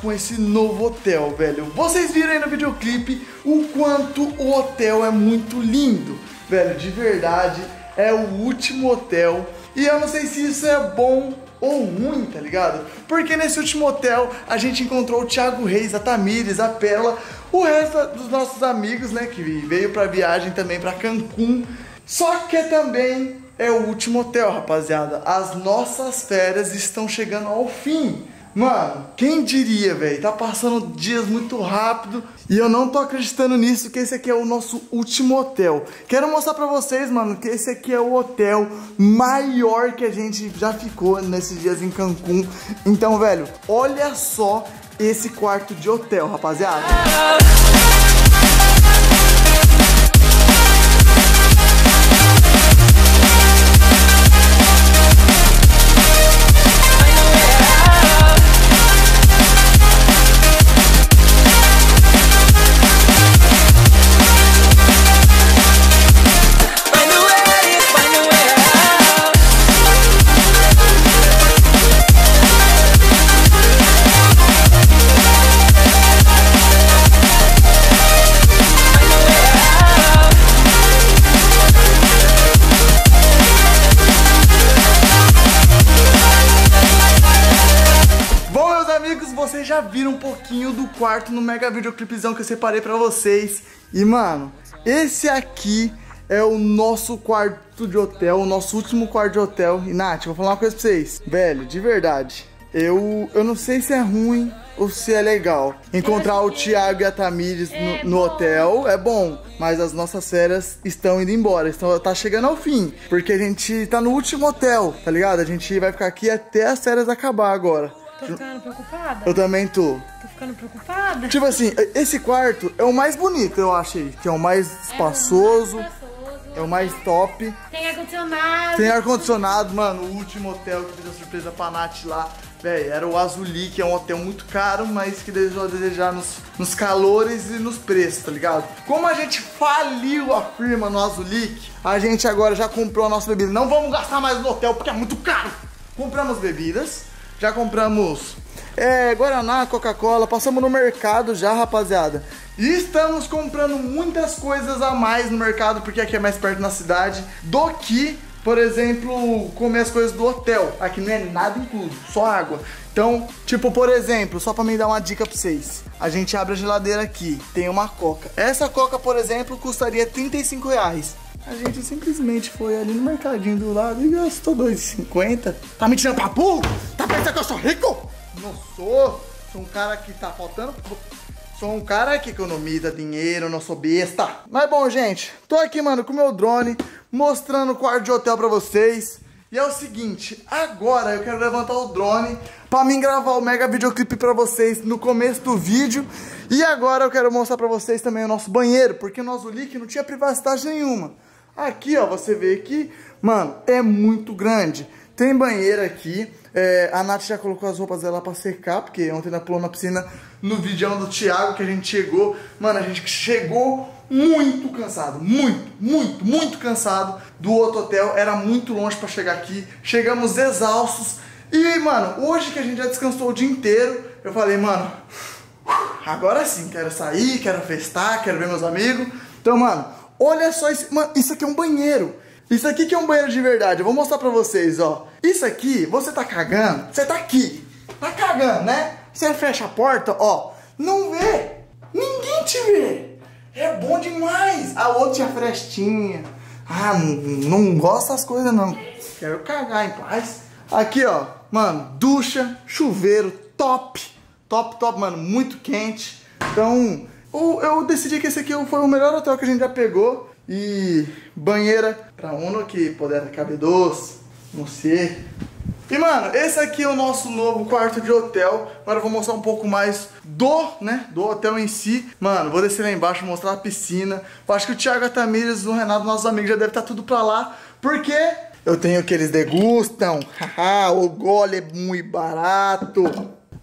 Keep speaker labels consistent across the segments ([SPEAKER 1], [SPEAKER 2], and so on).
[SPEAKER 1] com esse novo hotel, velho. Vocês viram aí no videoclipe o quanto o hotel é muito lindo, velho, de verdade. É o último hotel e eu não sei se isso é bom ou ruim, tá ligado? Porque nesse último hotel a gente encontrou o Thiago Reis, a Tamires, a Pérola, o resto dos nossos amigos, né, que veio pra viagem também pra Cancún. Só que também é o último hotel, rapaziada. As nossas férias estão chegando ao fim. Mano, quem diria, velho? Tá passando dias muito rápido e eu não tô acreditando nisso, que esse aqui é o nosso último hotel. Quero mostrar pra vocês, mano, que esse aqui é o hotel maior que a gente já ficou nesses dias em Cancún. Então, velho, olha só esse quarto de hotel, rapaziada. No mega videoclipezão que eu separei pra vocês. E, mano, esse aqui é o nosso quarto de hotel, o nosso último quarto de hotel. E, Nath, vou falar uma coisa pra vocês. Velho, de verdade, eu, eu não sei se é ruim ou se é legal. Encontrar o Thiago e a Tamires no, no hotel é bom, mas as nossas férias estão indo embora, estão, tá chegando ao fim. Porque a gente tá no último hotel, tá ligado? A gente vai ficar aqui até as férias acabar agora.
[SPEAKER 2] Tô ficando preocupada?
[SPEAKER 1] Eu também tô.
[SPEAKER 2] Ficando preocupada?
[SPEAKER 1] Tipo assim, esse quarto é o mais bonito, eu achei. Que é o mais espaçoso, é o mais top.
[SPEAKER 2] Tem ar-condicionado.
[SPEAKER 1] Tem ar-condicionado, mano. O último hotel que fez a surpresa pra Nath lá. Véi, era o Azuli, que é um hotel muito caro, mas que deixou a desejar nos, nos calores e nos preços, tá ligado? Como a gente faliu a firma no Azulik, a gente agora já comprou a nossa bebida. Não vamos gastar mais no hotel porque é muito caro. Compramos bebidas, já compramos é, Guaraná, Coca-Cola, passamos no mercado já, rapaziada. E estamos comprando muitas coisas a mais no mercado, porque aqui é mais perto na cidade, do que, por exemplo, comer as coisas do hotel. Aqui não é nada incluso, só água. Então, tipo, por exemplo, só pra me dar uma dica pra vocês. A gente abre a geladeira aqui, tem uma coca. Essa coca, por exemplo, custaria 35 reais. A gente simplesmente foi ali no mercadinho do lado e gastou 2,50. Tá me tirando papo? Tá pensando que eu sou rico? Não sou. Sou um cara que tá faltando. Sou um cara que economiza dinheiro, não sou besta. Mas bom, gente, tô aqui, mano, com o meu drone, mostrando o quarto de hotel pra vocês. E é o seguinte, agora eu quero levantar o drone pra mim gravar o mega videoclipe pra vocês no começo do vídeo. E agora eu quero mostrar pra vocês também o nosso banheiro, porque o nosso leak não tinha privacidade nenhuma. Aqui, ó, você vê que, mano, é muito grande. Tem banheiro aqui. É, a Nath já colocou as roupas dela pra secar, porque ontem ela pulou na piscina no vídeo do Thiago que a gente chegou. Mano, a gente chegou muito cansado, muito, muito, muito cansado do outro hotel. Era muito longe pra chegar aqui. Chegamos exaustos. E, mano, hoje que a gente já descansou o dia inteiro, eu falei, mano, agora sim, quero sair, quero festar, quero ver meus amigos. Então, mano, olha só esse. Mano, isso aqui é um banheiro. Isso aqui que é um banheiro de verdade. Eu vou mostrar pra vocês, ó. Isso aqui, você tá cagando, você tá aqui. Tá cagando, né? Você fecha a porta, ó. Não vê. Ninguém te vê. É bom demais. A outra tinha frestinha. Ah, não, não gosto das coisas, não. Quero cagar em paz. Aqui, ó. Mano, ducha, chuveiro, top. Top, top, mano. Muito quente. Então, eu decidi que esse aqui foi o melhor hotel que a gente já pegou. E banheira pra uno que puder caber dois, não sei. E mano, esse aqui é o nosso novo quarto de hotel. Agora eu vou mostrar um pouco mais do, né, do hotel em si. Mano, vou descer lá embaixo, mostrar a piscina. Eu acho que o Thiago a Tamires, o Renato, nossos amigos, já deve estar tudo pra lá. Porque eu tenho que eles degustam. Haha, o gole é muito barato.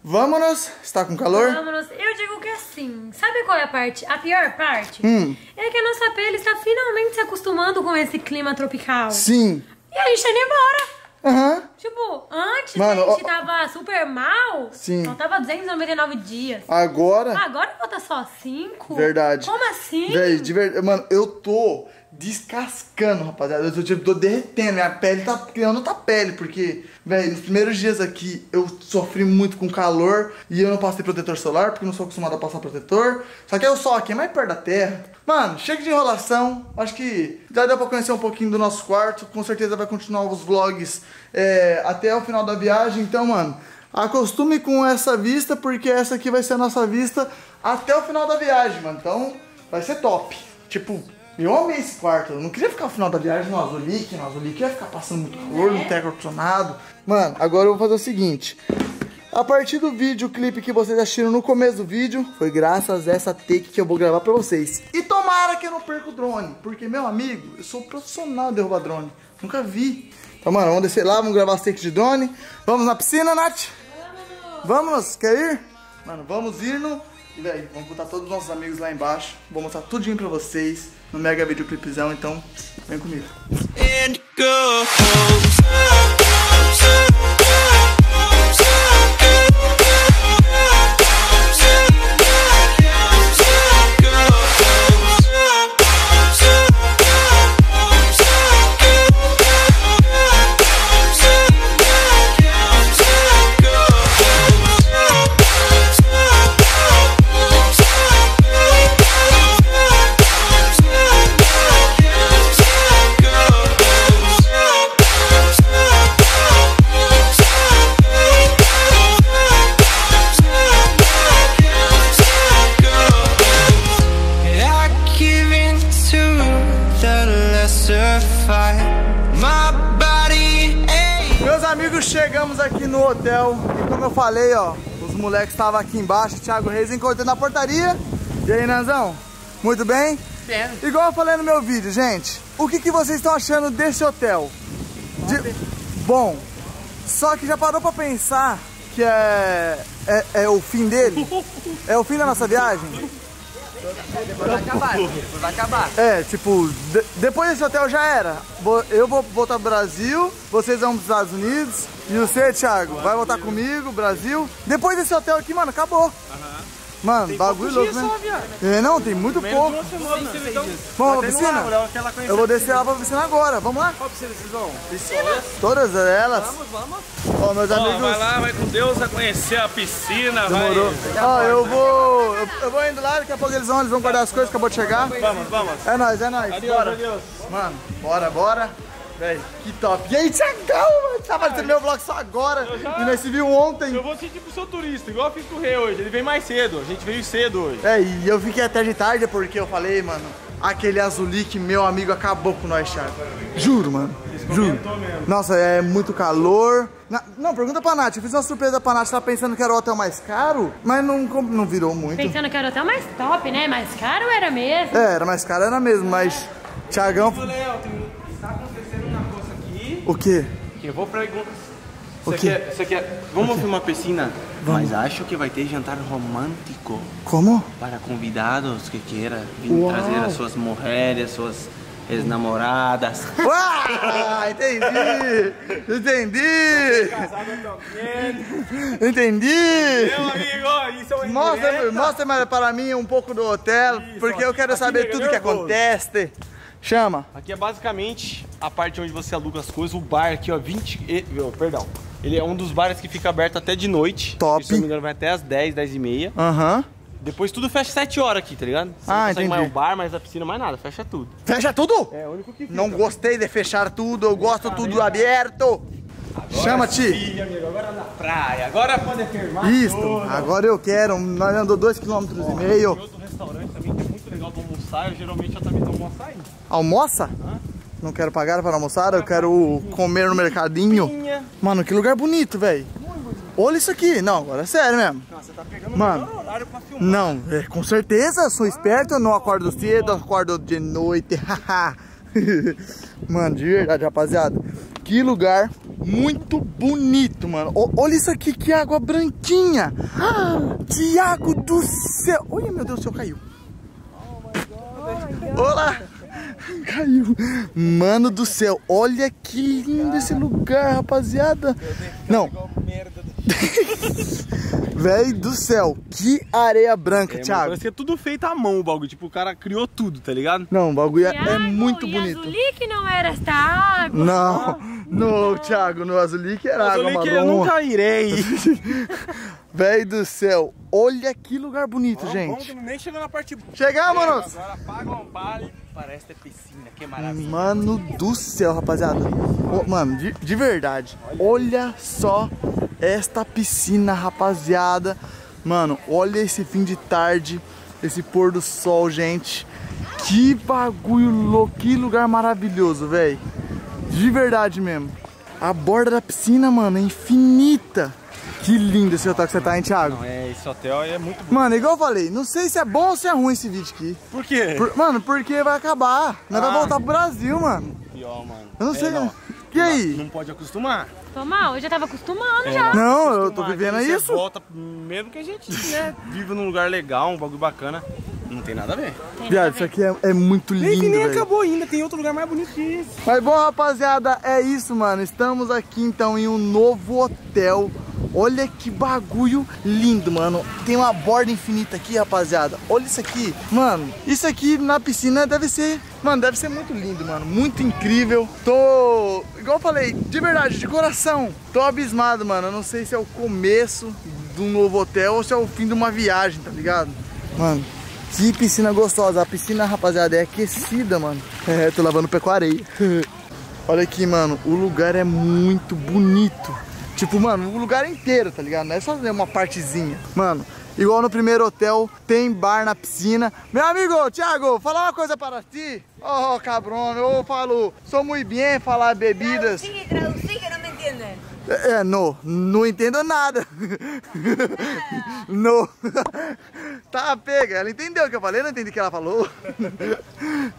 [SPEAKER 1] Vamos, está com calor?
[SPEAKER 2] Vamos, eu porque assim, sabe qual é a parte, a pior parte?
[SPEAKER 1] Hum.
[SPEAKER 2] É que a nossa pele está finalmente se acostumando com esse clima tropical.
[SPEAKER 1] Sim.
[SPEAKER 2] E a gente tá indo embora.
[SPEAKER 1] Aham.
[SPEAKER 2] Tipo, antes
[SPEAKER 1] Mano,
[SPEAKER 2] a gente
[SPEAKER 1] ó-
[SPEAKER 2] tava super mal.
[SPEAKER 1] Sim.
[SPEAKER 2] Então tava 299 dias.
[SPEAKER 1] Agora.
[SPEAKER 2] Agora falta só 5?
[SPEAKER 1] Verdade.
[SPEAKER 2] Como assim?
[SPEAKER 1] Véi, de verdade. Mano, eu tô descascando, rapaziada. Eu tô, tipo, tô derretendo. Minha pele tá criando outra pele. Porque, velho, nos primeiros dias aqui eu sofri muito com calor. E eu não passei protetor solar, porque eu não sou acostumado a passar protetor. Só que aí o sol aqui é mais perto da terra. Mano, chega de enrolação. Acho que já deu pra conhecer um pouquinho do nosso quarto. Com certeza vai continuar os vlogs é, até o final da viagem. Então, mano. Acostume com essa vista, porque essa aqui vai ser a nossa vista até o final da viagem, mano. Então, vai ser top. Tipo, eu amei esse quarto. Eu não queria ficar no final da viagem no Azulique. No Azulique ia ficar passando muito calor, não tem ar-condicionado. Mano, agora eu vou fazer o seguinte. A partir do vídeo, clipe que vocês assistiram no começo do vídeo, foi graças a essa take que eu vou gravar pra vocês. E tomara que eu não perca o drone, porque, meu amigo, eu sou profissional de derrubar drone. Nunca vi. Então, mano, vamos descer lá, vamos gravar as takes de drone. Vamos na piscina, Nath? Vamos, quer ir? Mano, vamos ir no... E, velho, vamos botar todos os nossos amigos lá embaixo. Vou mostrar tudinho pra vocês no mega videoclipzão, então vem comigo.
[SPEAKER 3] and go. I
[SPEAKER 1] falei, ó, os moleques estavam aqui embaixo, Thiago Reis encontrei na portaria. E aí, Nanzão? Muito bem?
[SPEAKER 4] Bem.
[SPEAKER 1] Igual eu falei no meu vídeo, gente, o que, que vocês estão achando desse hotel? De- Bom, só que já parou pra pensar que é, é, é o fim dele? É o fim da nossa viagem?
[SPEAKER 4] Vai acabar, vai acabar.
[SPEAKER 1] É, tipo, de- depois desse hotel já era. Eu vou voltar pro Brasil, vocês vão pros Estados Unidos. E você, Thiago, vai voltar comigo, Brasil. Depois desse hotel aqui, mano, acabou. Mano, bagulho louco, né? É, não, tem muito pouco. Vamos pra piscina? Eu vou descer lá pra piscina agora, vamos lá?
[SPEAKER 5] Qual piscina vocês vão?
[SPEAKER 1] Todas elas. Vamos,
[SPEAKER 5] vamos.
[SPEAKER 1] Ó, meus
[SPEAKER 5] Ó,
[SPEAKER 1] amigos.
[SPEAKER 5] vai lá, vai com Deus, vai conhecer a piscina,
[SPEAKER 1] Demorou.
[SPEAKER 5] vai...
[SPEAKER 1] Ó, eu vou. Eu, eu vou indo lá, daqui a pouco eles vão, eles vão guardar as coisas, acabou de chegar.
[SPEAKER 5] Vamos, vamos.
[SPEAKER 1] É nóis, é nóis.
[SPEAKER 5] Adeus,
[SPEAKER 1] Bora.
[SPEAKER 5] adeus.
[SPEAKER 1] Mano, bora, bora. Véi, que top. E aí, Thiagão, mano? Tá aparecendo meu vlog só agora.
[SPEAKER 5] já-
[SPEAKER 1] E nós se viu ontem.
[SPEAKER 5] Eu vou ser tipo seu turista, igual eu fiz com o Rei hoje. Ele vem mais cedo, a gente veio cedo hoje.
[SPEAKER 1] É, e eu fiquei até de tarde porque eu falei, mano, aquele azulique, meu amigo, acabou com nós, Thiago. Juro, mano. Juro. Nossa, é muito calor. Na- não, pergunta pra Nath. Eu fiz uma surpresa pra Nath. Tava pensando que era o hotel mais caro, mas não, com- não virou muito.
[SPEAKER 2] Pensando que era até mais top, né? Mais caro era mesmo.
[SPEAKER 1] É, era mais caro, era mesmo, mas. Thiagão.
[SPEAKER 5] Léo, tem... tá aqui
[SPEAKER 1] O quê?
[SPEAKER 5] que eu vou perguntar. Você quer, você quer... Vamos ver uma piscina? Mas acho que vai ter jantar romântico
[SPEAKER 1] Como?
[SPEAKER 5] para convidados que queiram vir
[SPEAKER 1] Uau.
[SPEAKER 5] trazer as suas mulheres, suas ex-namoradas.
[SPEAKER 1] Uau! Entendi! Entendi! Entendi!
[SPEAKER 5] Meu amigo, isso é
[SPEAKER 1] Mostra, mostra para mim um pouco do hotel, porque eu quero saber tudo que acontece. Chama.
[SPEAKER 5] Aqui é basicamente a parte onde você aluga as coisas, o bar aqui, ó, 20. e- oh, perdão. Ele é um dos bares que fica aberto até de noite.
[SPEAKER 1] Top.
[SPEAKER 5] Se não me engano, vai até as 10, 10 e meia.
[SPEAKER 1] Aham.
[SPEAKER 5] Depois tudo fecha 7 horas aqui, tá ligado? Você
[SPEAKER 1] Ah,
[SPEAKER 5] não
[SPEAKER 1] entendi.
[SPEAKER 5] mais o bar, mais a piscina, mais nada, fecha tudo.
[SPEAKER 1] Fecha tudo?
[SPEAKER 5] É o único que fica.
[SPEAKER 1] Não gostei de fechar tudo, eu gosto tudo aberto. Chama-te.
[SPEAKER 5] Agora na praia, agora pode afirmar.
[SPEAKER 1] Isto, agora eu quero. Nós andamos dois quilômetros e meio.
[SPEAKER 5] outro restaurante também que é muito legal pra almoçar. Geralmente eu também não almoço.
[SPEAKER 1] Almoça? Não quero pagar para almoçar, eu quero comer no mercadinho. Mano, que lugar bonito, velho. Olha isso aqui. Não, agora é sério mesmo.
[SPEAKER 5] Não, você tá pegando
[SPEAKER 1] Mano.
[SPEAKER 5] o melhor horário pra filmar.
[SPEAKER 1] Não, é, com certeza, sou esperto, eu não acordo cedo, eu acordo de noite. Mano, de verdade, rapaziada. Que lugar muito bonito, mano. O- olha isso aqui, que água branquinha. Ah, Tiago do céu. Olha, meu Deus do céu, caiu. Olá. Caiu. Mano do céu, olha que lindo esse lugar, rapaziada. Não,
[SPEAKER 5] Merda.
[SPEAKER 1] velho do céu, que areia branca,
[SPEAKER 5] É,
[SPEAKER 1] Thiago.
[SPEAKER 5] Parece que é tudo feito à mão o bagulho. Tipo, o cara criou tudo, tá ligado?
[SPEAKER 1] Não, o bagulho é, é
[SPEAKER 2] Thiago,
[SPEAKER 1] muito
[SPEAKER 2] e
[SPEAKER 1] bonito.
[SPEAKER 2] Azulique não era esta água.
[SPEAKER 1] Não, no, Thiago, no Azulique era água
[SPEAKER 5] Mas olha que eu
[SPEAKER 1] marrom.
[SPEAKER 5] nunca irei.
[SPEAKER 1] Velho do céu, olha que lugar bonito, gente.
[SPEAKER 5] que nem chegou na parte boa.
[SPEAKER 1] Chegamos,
[SPEAKER 5] Agora apaga uma palha. Parece ter piscina, que maravilha.
[SPEAKER 1] Mano do céu, rapaziada. Mano, de, de verdade. Olha só esta piscina, rapaziada. Mano, olha esse fim de tarde, esse pôr do sol, gente. Que bagulho louco, que lugar maravilhoso, velho. De verdade mesmo. A borda da piscina, mano, é infinita. Que lindo esse hotel que você tá, hein, Thiago?
[SPEAKER 5] Não, é, esse hotel é muito bom.
[SPEAKER 1] Mano, igual eu falei, não sei se é bom ou se é ruim esse vídeo aqui.
[SPEAKER 5] Por quê?
[SPEAKER 1] Por- mano, porque vai acabar. Nós
[SPEAKER 5] Ah.
[SPEAKER 1] vai voltar pro Brasil, mano.
[SPEAKER 5] Pior, mano.
[SPEAKER 1] Eu não
[SPEAKER 5] É,
[SPEAKER 1] sei.
[SPEAKER 5] não.
[SPEAKER 1] E aí?
[SPEAKER 5] Não pode acostumar.
[SPEAKER 2] Tô mal, eu já tava acostumando
[SPEAKER 5] É,
[SPEAKER 2] já.
[SPEAKER 1] Não, eu tô vivendo
[SPEAKER 5] você
[SPEAKER 1] isso.
[SPEAKER 5] Volta, mesmo que a gente né, vive num lugar legal, um bagulho bacana. Não tem nada a ver.
[SPEAKER 2] Tem
[SPEAKER 1] Viado, isso aqui é, é muito
[SPEAKER 5] Nem,
[SPEAKER 1] lindo,
[SPEAKER 5] nem
[SPEAKER 1] velho.
[SPEAKER 5] acabou ainda, tem outro lugar mais bonito que esse.
[SPEAKER 1] Mas bom, rapaziada, é isso, mano. Estamos aqui então em um novo hotel. Olha que bagulho lindo, mano. Tem uma borda infinita aqui, rapaziada. Olha isso aqui. Mano, isso aqui na piscina deve ser... Mano, deve ser muito lindo, mano. Muito incrível. Tô... Igual eu falei, de verdade, de coração. Tô abismado, mano. Eu não sei se é o começo de um novo hotel ou se é o fim de uma viagem, tá ligado? Mano, que piscina gostosa. A piscina, rapaziada, é aquecida, mano. É, tô lavando o pé com areia. Olha aqui, mano, o lugar é muito bonito. Tipo, mano, o lugar inteiro, tá ligado? Não é só uma partezinha. Mano, igual no primeiro hotel, tem bar na piscina. Meu amigo, Thiago, falar uma coisa para ti. Oh, cabrão, eu falo, sou muito bem falar bebidas.
[SPEAKER 6] Traducí, traducí que no me entienden.
[SPEAKER 1] É, não, não entendo nada. não. Tá, pega. Ela entendeu o que eu falei, não entendi o que ela falou.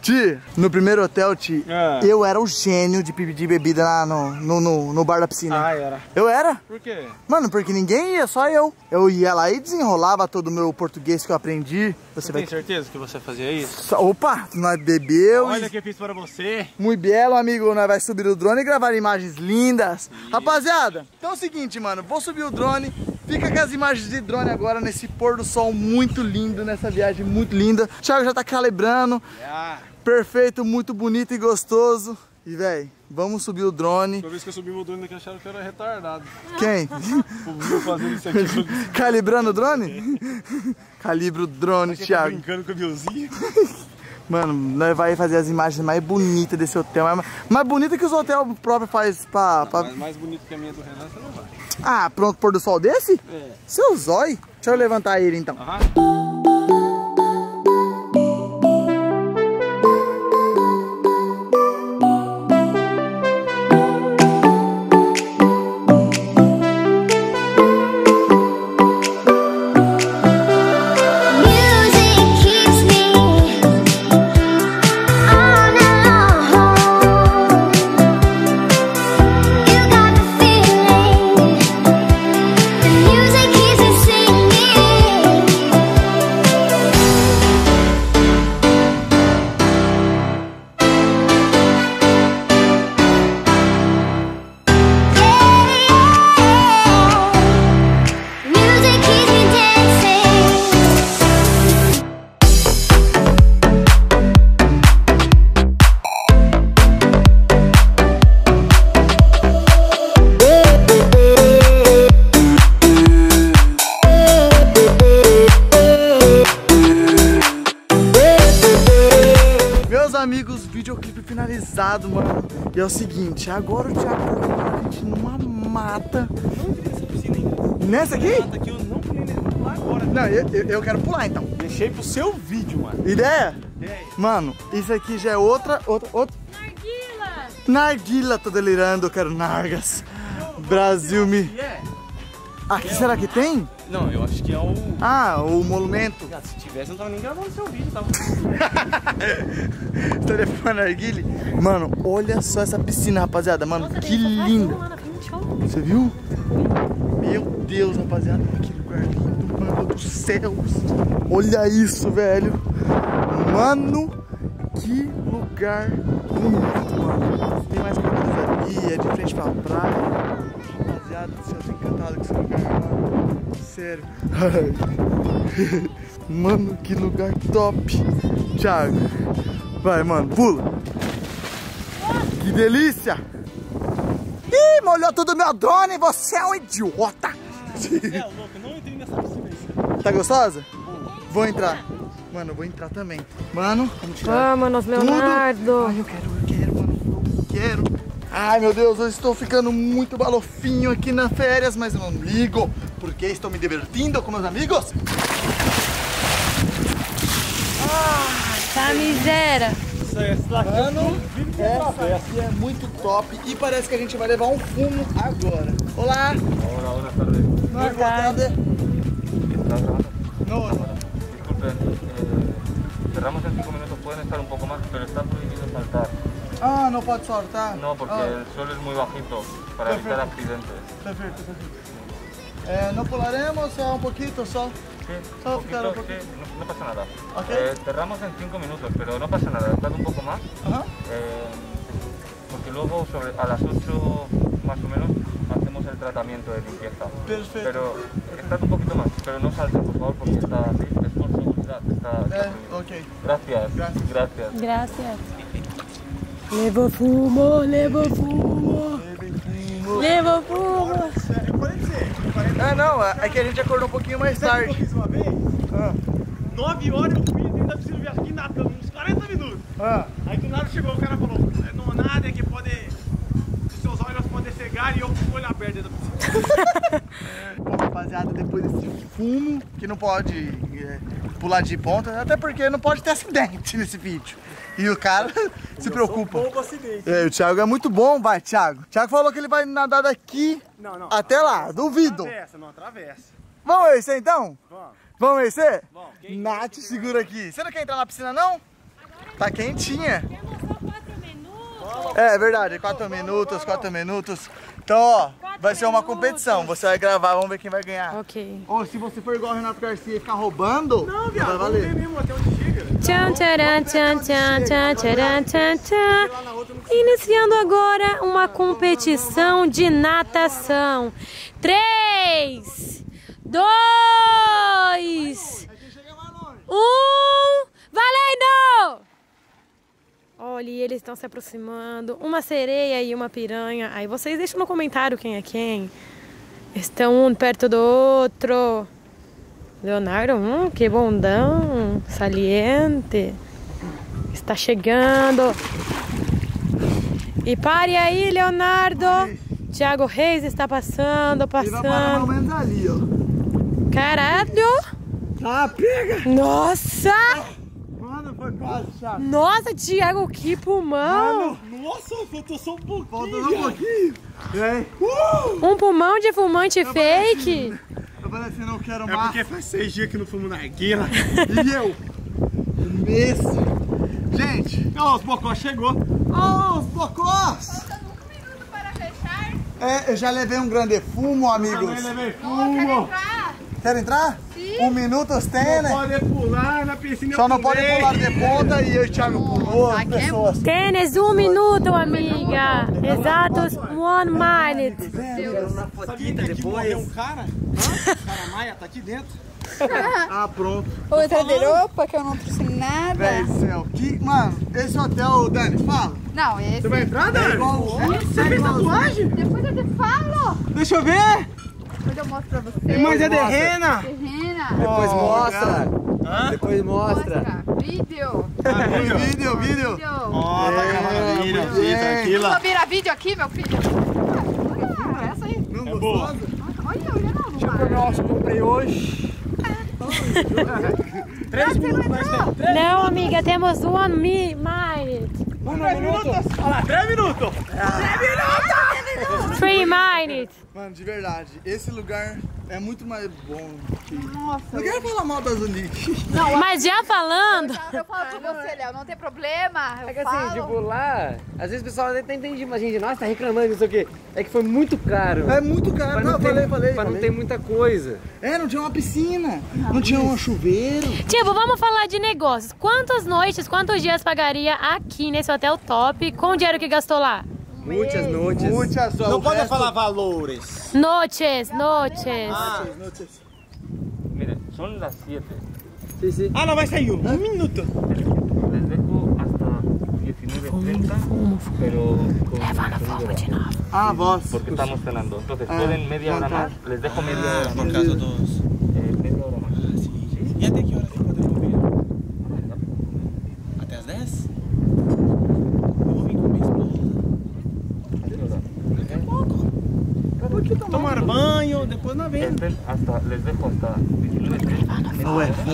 [SPEAKER 1] Ti, no primeiro hotel, Ti,
[SPEAKER 5] Ah.
[SPEAKER 1] eu era o gênio de pedir bebida lá no, no, no, no bar da piscina.
[SPEAKER 5] Ah, era.
[SPEAKER 1] Eu era?
[SPEAKER 5] Por quê?
[SPEAKER 1] Mano, porque ninguém ia, só eu. Eu ia lá e desenrolava todo o meu português que eu aprendi. Você
[SPEAKER 5] Você
[SPEAKER 1] vai.
[SPEAKER 5] tem certeza que você fazia isso?
[SPEAKER 1] Opa, nós bebeu.
[SPEAKER 5] Olha
[SPEAKER 1] e...
[SPEAKER 5] o que eu fiz para você.
[SPEAKER 1] Muito belo, amigo. Nós vai subir o drone e gravar imagens lindas. Rapaziada, então é o seguinte, mano. Vou subir o drone. Fica com as imagens de drone agora nesse pôr do sol muito lindo, nessa viagem muito linda. O Thiago já tá calibrando.
[SPEAKER 5] Ah,
[SPEAKER 1] Perfeito, muito bonito e gostoso. E, véi, vamos subir o drone.
[SPEAKER 5] toda vez que eu subi meu drone daqui acharam que eu era retardado.
[SPEAKER 1] Quem?
[SPEAKER 5] O viu fazendo isso aqui.
[SPEAKER 1] Calibrando o drone? Calibra o drone,
[SPEAKER 5] Tá
[SPEAKER 1] Thiago.
[SPEAKER 5] brincando com o Biozinho.
[SPEAKER 1] Mano, nós vai fazer as imagens mais bonitas desse hotel. Mais, mais bonita que os hotéis próprios faz pra, pra-
[SPEAKER 5] Mas mais bonito que a minha do Renan, você não vai.
[SPEAKER 1] Ah, pronto, pôr do sol desse?
[SPEAKER 5] É.
[SPEAKER 1] Seu zói. Deixa eu levantar ele então.
[SPEAKER 5] Aham.
[SPEAKER 1] E é o seguinte, agora o Thiago tá levando a gente numa mata.
[SPEAKER 5] Essa piscina ainda.
[SPEAKER 1] Nessa aqui?
[SPEAKER 5] Mata aqui eu não pulei nele, vou pular agora.
[SPEAKER 1] Não, eu, eu- eu quero pular então.
[SPEAKER 5] Deixei pro seu vídeo, mano.
[SPEAKER 1] Ideia?
[SPEAKER 5] Ideia.
[SPEAKER 1] Mano, isso aqui já é outra, outra, outra.
[SPEAKER 2] Narguila!
[SPEAKER 1] Narguila, tô delirando, eu quero nargas. Brasil me...
[SPEAKER 5] É?
[SPEAKER 1] Aqui será que tem?
[SPEAKER 5] Não, eu acho que é o...
[SPEAKER 1] Ah, o monumento.
[SPEAKER 5] Ah, se tivesse, eu não tava nem gravando seu vídeo, tava...
[SPEAKER 1] Telefone narguile. Mano, olha só essa piscina, rapaziada. Mano,
[SPEAKER 2] Nossa,
[SPEAKER 1] que linda. Você viu? Meu Deus, rapaziada, que lugar lindo, mano dos céus. Olha isso, velho. Mano, que lugar bonito, mano. Tem mais coisas ali, é de frente pra praia. Rapaziada do céu, tô encantado com esse lugar, mano. Sério. Mano, que lugar top. Thiago, vai, mano, pula. Que delícia. Ih, molhou tudo meu drone, você é um idiota.
[SPEAKER 5] É louco, não entrei nessa piscina aí.
[SPEAKER 1] Tá gostosa? Vou entrar. Mano, eu vou entrar também. Mano, vamos tirar
[SPEAKER 2] Vamos,
[SPEAKER 1] tudo.
[SPEAKER 2] Leonardo.
[SPEAKER 1] Ai, eu quero, eu quero, mano. Eu quero. Ai, meu Deus, eu estou ficando muito balofinho aqui nas férias, mas eu não ligo, porque estou me divertindo com meus amigos.
[SPEAKER 2] Tá miséria.
[SPEAKER 5] Esse daqui
[SPEAKER 1] Mano, essa aqui é muito top e parece que a gente vai levar um fumo agora. Olá!
[SPEAKER 7] Hola, buenas tardes.
[SPEAKER 1] Boa tarde.
[SPEAKER 7] ¿Estás grabando?
[SPEAKER 1] Não,
[SPEAKER 7] Disculpen, eh, cerramos en cinco minutos, pueden estar un poco más, pero está prohibido saltar.
[SPEAKER 1] Ah, não pode soltar?
[SPEAKER 7] No, porque
[SPEAKER 1] Ah,
[SPEAKER 7] el suelo es muy bajito, para evitar accidentes.
[SPEAKER 1] perfeito, perfeito. É, não pularemos, só um pouquinho, só.
[SPEAKER 7] Sí, un poquito, sí, no, no pasa nada.
[SPEAKER 1] Ok.
[SPEAKER 7] Eh, cerramos en cinco minutos, pero no pasa nada, estad un poco más.
[SPEAKER 1] Aham.
[SPEAKER 7] eh, porque luego sobre, a las 8 más o menos hacemos el tratamiento de limpieza.
[SPEAKER 1] Perfeito.
[SPEAKER 7] Pero estad un poquito más, pero no salten por favor porque está así, es por seguridad. Está, está
[SPEAKER 1] É,
[SPEAKER 7] prohibido.
[SPEAKER 1] ok.
[SPEAKER 7] Gracias.
[SPEAKER 1] Gracias.
[SPEAKER 7] Gracias.
[SPEAKER 2] Graças. Levou fumo, levou fumo. Levou fumo.
[SPEAKER 1] Ah, não, é que a gente acordou um pouquinho mais tarde.
[SPEAKER 5] fiz uma vez,
[SPEAKER 1] Ah,
[SPEAKER 5] 9 horas eu fui dentro da piscina aqui nadando, uns 40 minutos.
[SPEAKER 1] ah.
[SPEAKER 5] Aí do nada chegou o cara falou, "É, não nada é que pode. Os seus olhos podem cegar e eu com o olho aberto dentro da piscina.
[SPEAKER 1] Bom, rapaziada, depois desse fumo, que não pode é, pular de ponta, até porque não pode ter acidente nesse vídeo. E o cara se preocupa.
[SPEAKER 5] Bom acidente.
[SPEAKER 1] É, o Thiago é muito bom, vai, Thiago. O Thiago falou que ele vai nadar daqui
[SPEAKER 5] Não, não.
[SPEAKER 1] até lá, duvido.
[SPEAKER 5] Atravessa, não atravessa.
[SPEAKER 1] Vamos vencer então?
[SPEAKER 5] Vamos.
[SPEAKER 1] Vamos vencer?
[SPEAKER 5] Vamos. Quem-
[SPEAKER 1] Nath, segura aqui. Você não quer entrar na piscina, não? Tá quentinha. É, é verdade, 4 minutos, 4 minutos. Então, ó, vai ser uma competição. Você vai gravar, vamos ver quem vai ganhar.
[SPEAKER 2] Ok.
[SPEAKER 1] Ou se você for igual o Renato Garcia e ficar roubando,
[SPEAKER 5] Não,
[SPEAKER 1] vai
[SPEAKER 5] viado, ver
[SPEAKER 1] valer.
[SPEAKER 5] mesmo até onde chega.
[SPEAKER 2] Tchan, tcharam, tchan, tchan, tchan, tcharam, tchan, tchan. Iniciando agora uma competição de natação. Três, dois, um, valendo! Olha, eles estão se aproximando. Uma sereia e uma piranha. Aí vocês deixam no comentário quem é quem. Estão um perto do outro. Leonardo, hum, que bondão, saliente. Está chegando. E pare aí, Leonardo. Tiago Reis está passando,
[SPEAKER 1] Ele vai
[SPEAKER 2] passando.
[SPEAKER 1] ali, ó.
[SPEAKER 2] Caralho!
[SPEAKER 1] Ah, pega!
[SPEAKER 2] Nossa!
[SPEAKER 1] Mano.
[SPEAKER 2] Nossa, Tiago, que pulmão!
[SPEAKER 5] Nossa, faltou só um pouquinho.
[SPEAKER 1] Faltou um pouquinho. E aí?
[SPEAKER 2] Um pulmão de fumante fake!
[SPEAKER 1] Eu falei assim, não quero
[SPEAKER 5] É
[SPEAKER 1] mais.
[SPEAKER 5] porque faz seis dias que não fomos na arguila.
[SPEAKER 1] E eu? Um mês. Gente,
[SPEAKER 5] Ó, os bocó chegou.
[SPEAKER 1] Ó, os bocós! É, eu já levei um grande fumo, amigos.
[SPEAKER 5] Também levei fumo.
[SPEAKER 1] Quer entrar? Um minuto tem, né?
[SPEAKER 5] Pode pular na piscina.
[SPEAKER 1] Só não pode pular de ponta e eu e o Thiago pulou, as pessoas.
[SPEAKER 2] Tênis, um minuto, amiga! Exatos one minute!
[SPEAKER 5] Sabia que aqui morreu um cara? Hã? O cara Maia tá aqui dentro.
[SPEAKER 1] Ah, pronto.
[SPEAKER 6] Outra de roupa que eu não trouxe nada.
[SPEAKER 1] Véi céu. Que, mano, esse hotel, Dani, fala.
[SPEAKER 6] Não, esse.
[SPEAKER 5] Você vai entrar, Dani?
[SPEAKER 1] igual-
[SPEAKER 5] Você fez tatuagem?
[SPEAKER 6] Depois eu te falo.
[SPEAKER 5] Deixa eu ver.
[SPEAKER 6] Depois eu mostro pra você.
[SPEAKER 5] Mas é de rena.
[SPEAKER 6] Terrena.
[SPEAKER 1] Depois mostra.
[SPEAKER 6] Depois mostra. Vídeo.
[SPEAKER 1] Vídeo, vídeo, vídeo.
[SPEAKER 6] Vídeo.
[SPEAKER 5] Ó, tá gravando vídeo, assim,
[SPEAKER 1] bem.
[SPEAKER 5] tranquila.
[SPEAKER 6] Vou virar vídeo aqui, meu filho. Ah, essa aí.
[SPEAKER 1] Não
[SPEAKER 5] É boa.
[SPEAKER 6] Olha, olha não,
[SPEAKER 5] Nossa, comprei hoje. Três minutos nós temos.
[SPEAKER 2] Não, amiga, temos one mi minute!
[SPEAKER 5] Um minuto. Olha lá, três minutos. Três minutos.
[SPEAKER 2] Free minutes.
[SPEAKER 1] Mano, de verdade, esse lugar é muito mais bom que. Nossa. Não quero falar mal da Zulik.
[SPEAKER 2] Mas já falando,
[SPEAKER 6] Eu falo com você, Léo, não tem problema. Eu
[SPEAKER 4] É que
[SPEAKER 6] falo.
[SPEAKER 4] assim, tipo, lá, às vezes o pessoal até entende, mas gente, nossa, tá reclamando, não sei o quê. É que foi muito caro.
[SPEAKER 1] É muito caro.
[SPEAKER 4] Pra
[SPEAKER 1] Não,
[SPEAKER 4] não, ter,
[SPEAKER 1] falei, falei.
[SPEAKER 4] pra não
[SPEAKER 1] falei.
[SPEAKER 4] ter muita coisa.
[SPEAKER 1] É, não tinha uma piscina, não tinha um chuveiro.
[SPEAKER 2] tipo, vamos falar de negócios. Quantas noites, quantos dias pagaria aqui nesse hotel top com o dinheiro que gastou lá?
[SPEAKER 4] Muitas noites.
[SPEAKER 1] Muitas só.
[SPEAKER 5] Não
[SPEAKER 1] o
[SPEAKER 5] pode
[SPEAKER 1] resto-
[SPEAKER 5] falar valores.
[SPEAKER 2] Noites, noites.
[SPEAKER 5] Ah,
[SPEAKER 7] Miren, son las 7.
[SPEAKER 4] Sim, sim.
[SPEAKER 5] ah não, vai sair um. Um minuto.
[SPEAKER 7] Les dejo hasta 19.30, pero con sonido bajo,
[SPEAKER 1] Ah, voz.
[SPEAKER 7] porque estamos cenando. Entonces,
[SPEAKER 1] Ah,
[SPEAKER 7] pueden media hora
[SPEAKER 1] montar.
[SPEAKER 7] más. Les dejo media
[SPEAKER 5] Ah,
[SPEAKER 7] hora
[SPEAKER 5] por
[SPEAKER 7] más.
[SPEAKER 5] causa dos.
[SPEAKER 7] Eh, media hora más.
[SPEAKER 5] E até que horas tem que poder comer? Até as 10? Eu vou vir com minha esposa. Daqui a pouco. Tomar banho, depois nós vemos.
[SPEAKER 7] Estén hasta, les dejo hasta 19.30.
[SPEAKER 1] Não é fumo,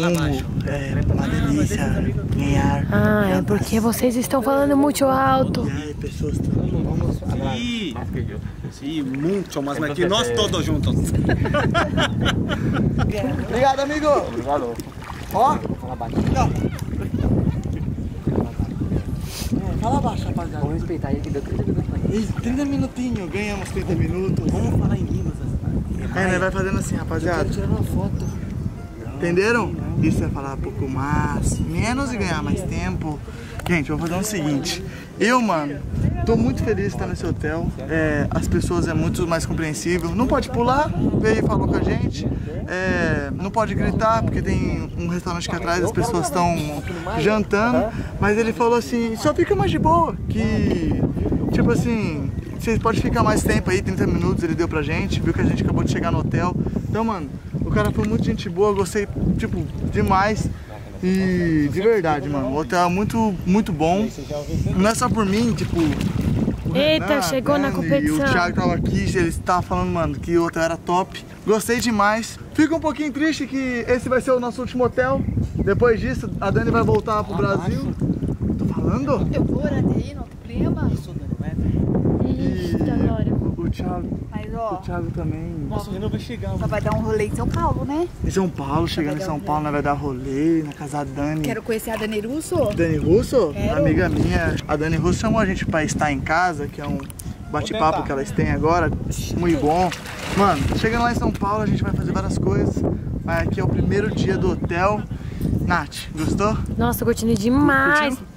[SPEAKER 1] é uma delícia ganhar.
[SPEAKER 2] Ah, é porque vocês estão falando muito alto.
[SPEAKER 1] Ai, pessoas tão...
[SPEAKER 5] Sí,
[SPEAKER 7] Más que yo.
[SPEAKER 5] sí, mucho más que nós
[SPEAKER 7] eh,
[SPEAKER 5] todos juntos.
[SPEAKER 1] Obrigado, amigo.
[SPEAKER 7] Obrigado.
[SPEAKER 1] Ó. Não. É, Fala baixo, rapaziada.
[SPEAKER 4] Vamos respeitar ele que deu 30 minutos pra ele.
[SPEAKER 1] Ih, 30 minutinhos, ganhamos 30 minutos.
[SPEAKER 5] Vamos falar em.
[SPEAKER 1] É, nós vai fazendo assim, rapaziada.
[SPEAKER 4] Tirar uma foto.
[SPEAKER 1] Entenderam? Isso é falar um pouco mais, menos e ganhar mais tempo. Gente, eu vou fazer o seguinte. Eu, mano, tô muito feliz de estar nesse hotel. É, as pessoas é muito mais compreensível. Não pode pular, veio e falou com a gente. É, não pode gritar, porque tem um restaurante aqui atrás, as pessoas estão jantando. Mas ele falou assim, só fica mais de boa. Que, tipo assim, vocês podem ficar mais tempo aí, 30 minutos ele deu pra gente. Viu que a gente acabou de chegar no hotel. Então, mano, o cara foi muito gente boa, gostei, tipo, demais. E de verdade, mano, o hotel é muito, muito bom. Não é só por mim, tipo.
[SPEAKER 2] Eita,
[SPEAKER 1] Renan,
[SPEAKER 2] chegou na
[SPEAKER 1] Dani
[SPEAKER 2] competição.
[SPEAKER 1] E o Thiago tava aqui, ele estava falando, mano, que o hotel era top. Gostei demais. Fico um pouquinho triste que esse vai ser o nosso último hotel. Depois disso, a Dani vai voltar pro Brasil. Tô falando?
[SPEAKER 6] Eu vou até aí, não tem problema.
[SPEAKER 2] Eita, Glória.
[SPEAKER 1] O Thiago,
[SPEAKER 6] Mas,
[SPEAKER 1] o
[SPEAKER 6] ó,
[SPEAKER 1] Thiago também.
[SPEAKER 5] Nossa, o Renan vai chegar.
[SPEAKER 6] só vai dar um rolê em São Paulo, né?
[SPEAKER 1] Em São Paulo, chegando em São Paulo, nós vai dar rolê na casa da Dani.
[SPEAKER 6] Quero conhecer a Dani Russo.
[SPEAKER 1] Dani Russo,
[SPEAKER 6] Quero.
[SPEAKER 1] amiga minha. A Dani Russo chamou a gente pra estar em casa, que é um bate-papo que elas têm agora, muito bom. Mano, chegando lá em São Paulo, a gente vai fazer várias coisas. Mas aqui é o primeiro dia do hotel. Nath, gostou?
[SPEAKER 2] Nossa, curtindo demais.
[SPEAKER 1] Curtiu?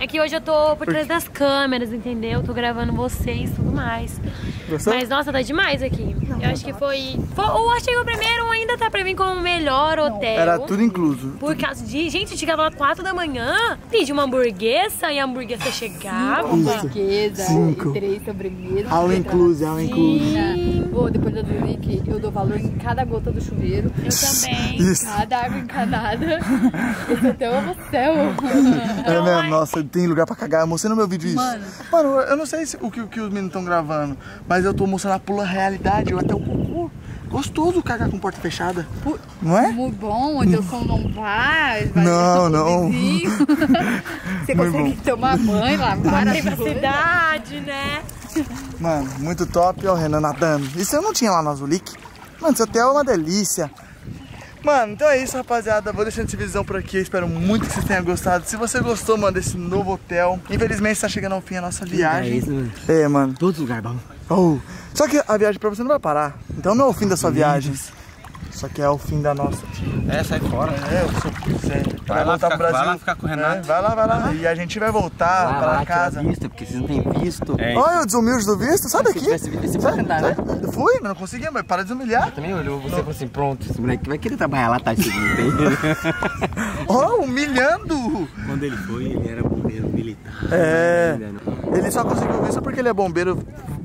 [SPEAKER 2] É que hoje eu tô por trás das câmeras, entendeu? Tô gravando vocês e tudo mais.
[SPEAKER 1] Gostou?
[SPEAKER 2] Mas nossa, tá demais aqui. Eu acho que foi. foi eu achei que o primeiro ainda tá pra mim como o melhor hotel.
[SPEAKER 1] Era tudo incluso.
[SPEAKER 2] Por causa de. Gente, eu chegava lá 4 da manhã, pedi uma hamburguesa e a hamburguesa chegava.
[SPEAKER 6] Hamburguesa
[SPEAKER 1] Cinco.
[SPEAKER 6] e três sobremesas.
[SPEAKER 1] All inclusive, all inclusive.
[SPEAKER 6] Depois da Zurique, eu dou valor em cada gota do chuveiro.
[SPEAKER 2] Eu também.
[SPEAKER 1] Isso.
[SPEAKER 6] Cada água encanada. É um céu.
[SPEAKER 1] É mesmo, nossa, tem lugar pra cagar. Eu mostrei no meu vídeo isso.
[SPEAKER 6] Mano.
[SPEAKER 1] Mano, eu não sei se- o, que, o que os meninos estão gravando, mas eu tô mostrando a pula realidade, até o cocô. Gostoso cagar com porta fechada. Não é?
[SPEAKER 6] Muito bom, onde o som não vai. vai
[SPEAKER 1] Não, não.
[SPEAKER 6] Você
[SPEAKER 1] Muito
[SPEAKER 6] consegue tomar banho, lavar as coisas.
[SPEAKER 2] Privacidade, né?
[SPEAKER 1] Mano, muito top. Ó, o Renan nadando. Isso eu não tinha lá no Azulik. Mano, esse hotel é uma delícia. Mano, então é isso, rapaziada. Vou deixando esse visão por aqui. Espero muito que vocês tenham gostado. Se você gostou, mano, desse novo hotel. Infelizmente, tá chegando ao fim a nossa viagem.
[SPEAKER 4] É isso, mano.
[SPEAKER 1] É, mano.
[SPEAKER 4] Todo lugar bom.
[SPEAKER 1] Oh. Só que a viagem pra você não vai parar. Então não é o fim da sua viagem. Só que é o fim da nossa.
[SPEAKER 5] É, sai fora.
[SPEAKER 1] É, o seu quiser.
[SPEAKER 5] Vai lá ficar- vai lá ficar com o Renato.
[SPEAKER 1] É, vai lá, vai lá. E a gente vai voltar
[SPEAKER 4] Vai
[SPEAKER 1] pra
[SPEAKER 4] lá,
[SPEAKER 1] casa.
[SPEAKER 4] visto, porque vocês não têm visto.
[SPEAKER 5] É.
[SPEAKER 1] Olha o desumilde do visto, sai
[SPEAKER 4] Se
[SPEAKER 1] daqui.
[SPEAKER 4] tivesse visto, você
[SPEAKER 1] Sai,
[SPEAKER 4] pode tentar, né?
[SPEAKER 1] sai. Fui, mas não consegui, mas para de desumilhar.
[SPEAKER 4] Também olhou você e falou assim, pronto, esse moleque vai querer trabalhar lá, tá? Esse não tem.
[SPEAKER 1] Ó, humilhando.
[SPEAKER 5] Quando ele foi, ele era bombeiro militar.
[SPEAKER 1] É. Ele só conseguiu visto porque ele é bombeiro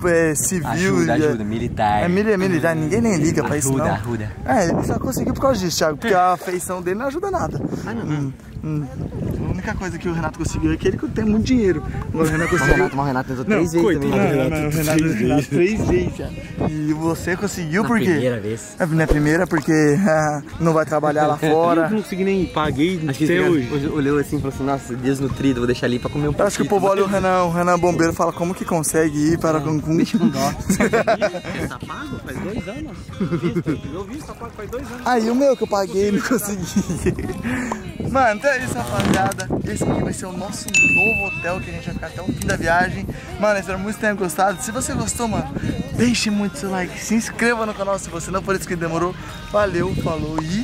[SPEAKER 1] é, civil.
[SPEAKER 4] Ajuda,
[SPEAKER 1] é-
[SPEAKER 4] ajuda, militar.
[SPEAKER 1] É mili- militar, ninguém nem liga pra isso não.
[SPEAKER 4] Ajuda, ajuda.
[SPEAKER 1] É, ele só conseguiu por causa disso, Thiago, porque a feição dele não ajuda nada. Ah, não. Única coisa que o Renato conseguiu é que ele tem muito dinheiro. O Renato
[SPEAKER 4] Mas o
[SPEAKER 1] conseguiu.
[SPEAKER 4] Renato, mas o Renato tentou
[SPEAKER 1] Não,
[SPEAKER 4] três vezes também.
[SPEAKER 1] não,
[SPEAKER 4] né?
[SPEAKER 1] não, não, o Renato, três vezes já. E você conseguiu
[SPEAKER 4] Na
[SPEAKER 1] por quê?
[SPEAKER 4] primeira vez.
[SPEAKER 1] É na primeira porque ah, não vai trabalhar lá
[SPEAKER 5] Eu
[SPEAKER 1] fora.
[SPEAKER 5] não consegui nem paguei
[SPEAKER 4] Acho que
[SPEAKER 5] até hoje.
[SPEAKER 4] olhou assim e falou assim, nossa, desnutrido, vou deixar ali pra comer um
[SPEAKER 1] Eu acho que o povo olha o Renan, o Renan Bombeiro e fala como que consegue ir para Cancún.
[SPEAKER 5] Tá pago? Faz dois anos. Eu vi, tá pago faz dois anos.
[SPEAKER 1] Aí o meu que eu paguei não consegui. Mano, então é isso, rapaziada. Esse aqui vai ser o nosso novo hotel que a gente vai ficar até o fim da viagem. Mano, espero muito que tenham gostado. Se você gostou, mano, deixe muito seu like. Se inscreva no canal se você não for inscrito, demorou. Valeu, falou e.